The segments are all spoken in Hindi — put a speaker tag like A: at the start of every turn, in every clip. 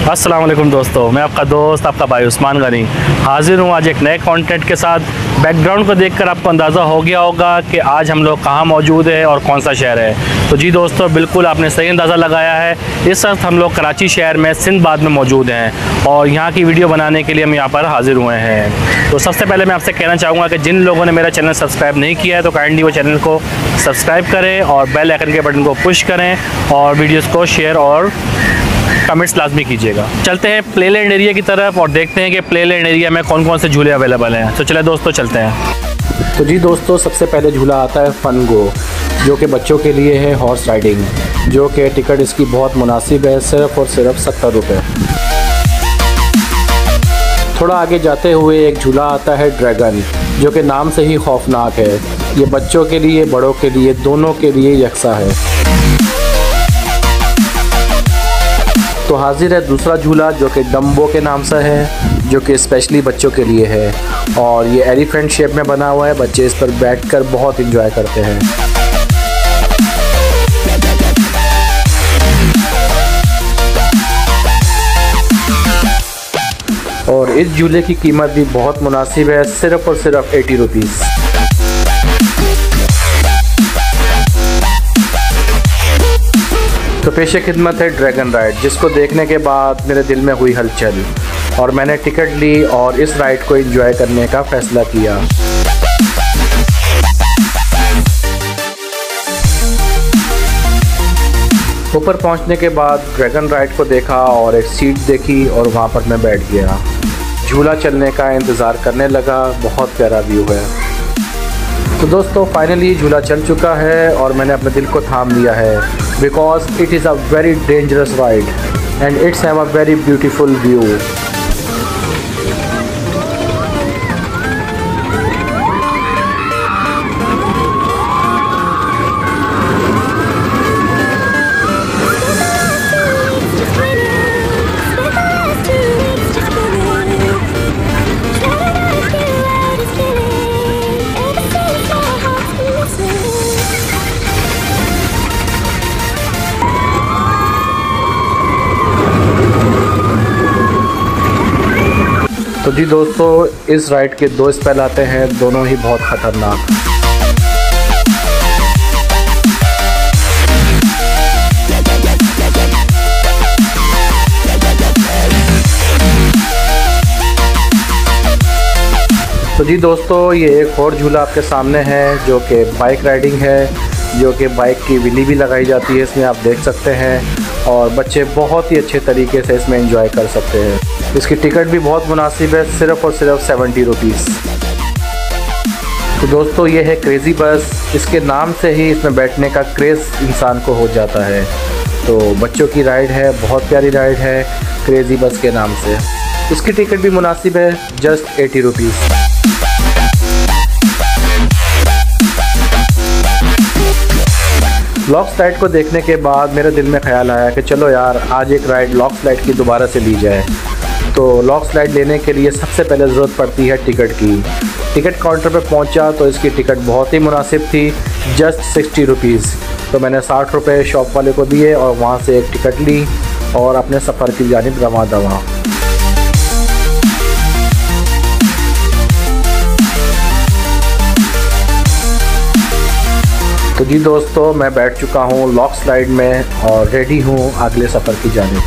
A: वालेकुम दोस्तों, मैं आपका दोस्त, आपका भाई उस्मान गनी। हाजिर हूँ आज एक नए कंटेंट के साथ। बैकग्राउंड को देखकर आपको अंदाज़ा हो गया होगा कि आज हम लोग कहाँ मौजूद है और कौन सा शहर है। तो जी दोस्तों, बिल्कुल आपने सही अंदाज़ा लगाया है। इस वक्त हम लोग कराची शहर में सिंधबाद में मौजूद हैं और यहाँ की वीडियो बनाने के लिए हम यहाँ पर हाजिर हुए हैं। तो सबसे पहले मैं आपसे कहना चाहूँगा कि जिन लोगों ने मेरा चैनल सब्सक्राइब नहीं किया है तो काइंडली वो चैनल को सब्सक्राइब करें और बेल आइकन के बटन को पुश करें और वीडियोज़ को शेयर और कमेंट्स लाजमी कीजिएगा। चलते हैं प्ले लैंड एरिया की तरफ़ और देखते हैं कि प्ले लैंड एरिया में कौन कौन से झूले अवेलेबल हैं। तो चले दोस्तों, चलते हैं।
B: तो जी दोस्तों, सबसे पहले झूला आता है फन गो जो कि बच्चों के लिए है हॉर्स राइडिंग जो कि टिकट इसकी बहुत मुनासिब है, सिर्फ़ और सिर्फ़ सत्तर रुपये थोड़ा आगे जाते हुए एक झूला आता है ड्रैगन जो कि नाम से ही खौफनाक है। ये बच्चों के लिए, बड़ों के लिए, दोनों के लिए यकसा है। तो हाजिर है दूसरा झूला जो कि डम्बो के नाम से है, जो कि स्पेशली बच्चों के लिए है। और ये एलिफेंट शेप में बना हुआ है, बच्चे इस पर बैठकर बहुत इंजॉय करते हैं। और इस झूले की कीमत भी बहुत मुनासिब है, सिर्फ़ और सिर्फ़ एटी रुपीज़ तो पेश खिदमत है ड्रैगन राइड, जिसको देखने के बाद मेरे दिल में हुई हलचल और मैंने टिकट ली और इस राइड को एंजॉय करने का फ़ैसला किया। ऊपर पहुँचने के बाद ड्रैगन राइड को देखा और एक सीट देखी और वहाँ पर मैं बैठ गया। झूला चलने का इंतज़ार करने लगा, बहुत प्यारा व्यू है। तो दोस्तों फाइनली झूला चल चुका है और मैंने अपने दिल को थाम लिया है। Because it is a very dangerous ride and it's have a very beautiful view जी दोस्तों, इस राइड के दो स्पेल आते हैं, दोनों ही बहुत ख़तरनाक। तो जी दोस्तों, ये एक और झूला आपके सामने है, जो कि बाइक राइडिंग है, जो कि बाइक की विली भी लगाई जाती है, इसमें आप देख सकते हैं। और बच्चे बहुत ही अच्छे तरीके से इसमें इंजॉय कर सकते हैं। इसकी टिकट भी बहुत मुनासिब है, सिर्फ़ और सिर्फ़ सेवेंटी रुपीज़ तो दोस्तों, ये है क्रेज़ी बस इसके नाम से ही इसमें बैठने का क्रेज़ इंसान को हो जाता है। तो बच्चों की राइड है, बहुत प्यारी राइड है क्रेज़ी बस के नाम से। इसकी टिकट भी मुनासिब है just eighty rupees lock slide को देखने के बाद मेरे दिल में ख्याल आया कि चलो यार, आज एक राइड लॉक स्लाइड की दोबारा से ली जाए। तो लॉक स्लाइड लेने के लिए सबसे पहले ज़रूरत पड़ती है टिकट की। टिकट काउंटर पर पहुँचा तो इसकी टिकट बहुत ही मुनासिब थी जस्ट सिक्सटी रुपीज़ तो मैंने साठ रुपये शॉप वाले को दिए और वहाँ से एक टिकट ली और अपने सफ़र की जानब रवा दवा। तो जी दोस्तों, मैं बैठ चुका हूँ लॉक स्लाइड में और रेडी हूँ अगले सफ़र की जाने।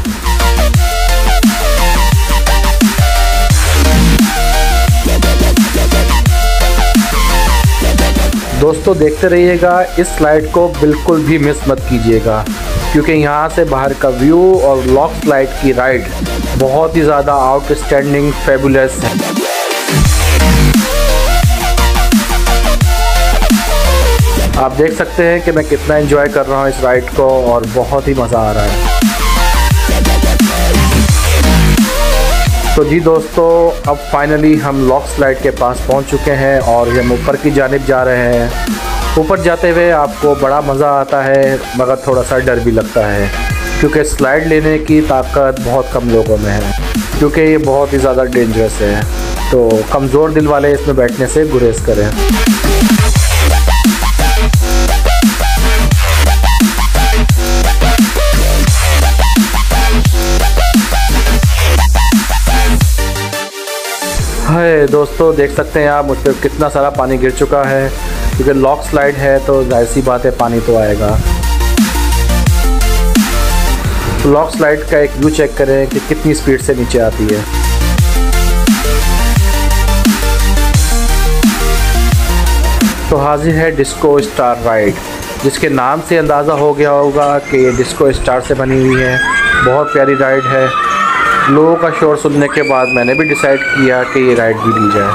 B: दोस्तों, देखते रहिएगा, इस स्लाइड को बिल्कुल भी मिस मत कीजिएगा, क्योंकि यहाँ से बाहर का व्यू और लॉक स्लाइड की राइड बहुत ही ज़्यादा आउटस्टैंडिंग फेबुलस है। आप देख सकते हैं कि मैं कितना एंजॉय कर रहा हूँ इस राइड को और बहुत ही मज़ा आ रहा है। तो जी दोस्तों, अब फाइनली हम लॉक स्लाइड के पास पहुँच चुके हैं और हम ऊपर की जानब जा रहे हैं। ऊपर जाते हुए आपको बड़ा मज़ा आता है, मगर थोड़ा सा डर भी लगता है, क्योंकि स्लाइड लेने की ताकत बहुत कम लोगों में है, क्योंकि ये बहुत ही ज़्यादा डेंजरस है। तो कमज़ोर दिल वाले इसमें बैठने से गुरेज करें। हाय दोस्तों, देख सकते हैं आप, मुझ पर कितना सारा पानी गिर चुका है। क्योंकि लॉक स्लाइड है तो ज़ाहिर सी बात है, पानी तो आएगा। लॉक स्लाइड का एक व्यू चेक करें कि कितनी स्पीड से नीचे आती है। तो हाजिर है डिस्को स्टार राइड जिसके नाम से अंदाज़ा हो गया होगा कि ये डिस्को स्टार से बनी हुई है। बहुत प्यारी राइड है। लोगों का शोर सुनने के बाद मैंने भी डिसाइड किया कि ये राइड भी दी जाए।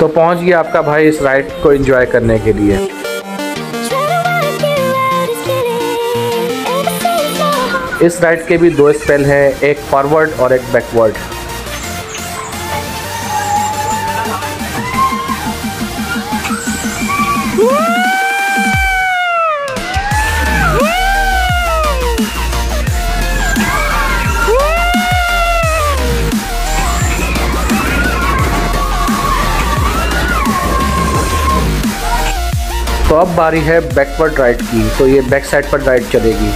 B: तो पहुँच गया आपका भाई इस राइड को एंजॉय करने के लिए। इस राइड के भी दो स्पेल हैं, एक फॉरवर्ड और एक बैकवर्ड अब बारी है बैकवर्ड राइड की तो ये बैक साइड पर राइड चलेगी।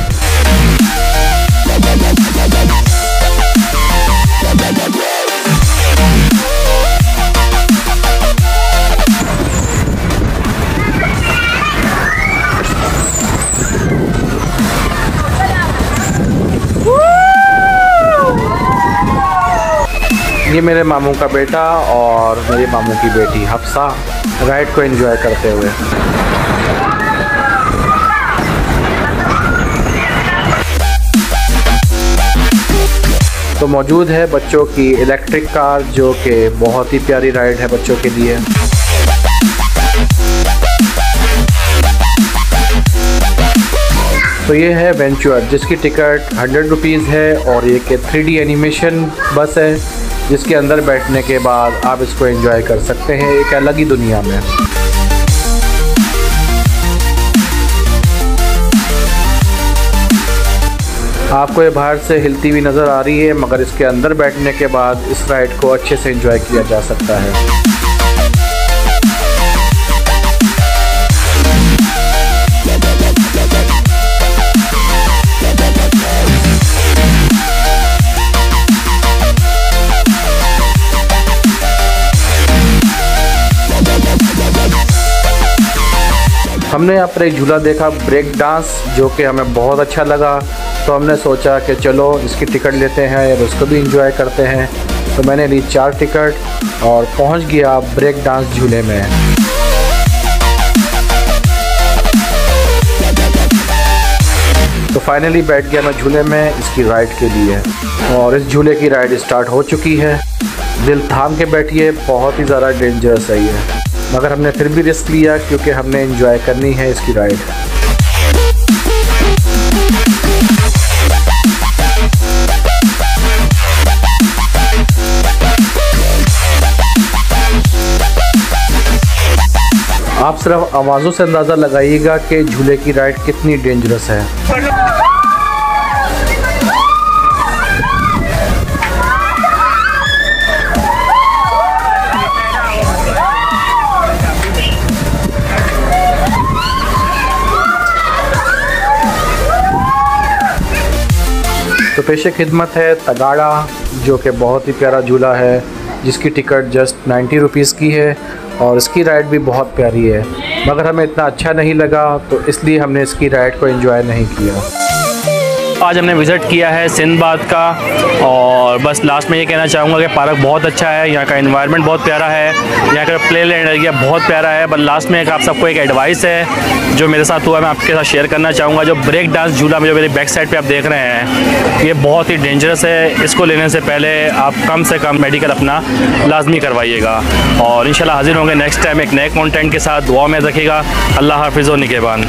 B: ये मेरे मामू का बेटा और मेरे मामू की बेटी हफ्सा राइड को एंजॉय करते हुए। तो मौजूद है बच्चों की इलेक्ट्रिक कार जो कि बहुत ही प्यारी राइड है बच्चों के लिए। तो ये है वेंचुअर जिसकी टिकट हंड्रेड रुपीज़ है और ये कि थ्री एनिमेशन बस है, जिसके अंदर बैठने के बाद आप इसको एंजॉय कर सकते हैं, एक अलग ही दुनिया में। आपको ये बाहर से हिलती हुई नज़र आ रही है, मगर इसके अंदर बैठने के बाद इस राइड को अच्छे से इंजॉय किया जा सकता है। हमने यहाँ पर एक झूला देखा ब्रेक डांस जो कि हमें बहुत अच्छा लगा। तो हमने सोचा कि चलो इसकी टिकट लेते हैं और उसको भी इंजॉय करते हैं। तो मैंने ली चार टिकट और पहुँच गया ब्रेक डांस झूले में। तो फाइनली बैठ गया मैं झूले में इसकी राइड के लिए। और इस झूले की राइड स्टार्ट हो चुकी है। दिल थाम के बैठिए, बहुत ही ज़्यादा डेंजरस है ये। मगर हमने फिर भी रिस्क लिया क्योंकि हमने इंजॉय करनी है इसकी राइड आप सिर्फ़ आवाज़ों से अंदाज़ा लगाइएगा कि झूले की राइड कितनी डेंजरस है। तो पेशे खिदमत है तगाड़ा, जो कि बहुत ही प्यारा झूला है, जिसकी टिकट जस्ट नाइन्टी रुपीज़ की है। और इसकी राइड भी बहुत प्यारी है। मगर हमें इतना अच्छा नहीं लगा तो इसलिए हमने इसकी राइड को एंजॉय नहीं किया।
A: आज हमने विज़िट किया है सिंध सिंधबाद का और बस लास्ट में ये कहना चाहूँगा कि पार्क बहुत अच्छा है, यहाँ का इन्वायरमेंट बहुत प्यारा है, यहाँ का प्ले लैंड एरिया बहुत प्यारा है बस लास्ट में एक आप सबको एक एडवाइस है जो मेरे साथ हुआ मैं आपके साथ शेयर करना चाहूँगा। जो ब्रेक डांस झूला में जो मेरे बैक साइड पर आप देख रहे हैं, ये बहुत ही डेंजरस है। इसको लेने से पहले आप कम से कम मेडिकल अपना लाजमी करवाइएगा और इन हाजिर होंगे नेक्स्ट टाइम एक नए कॉन्टेंट के साथ। दुआ में रखिएगा। अल्लाह हाफिज़ निगेबान।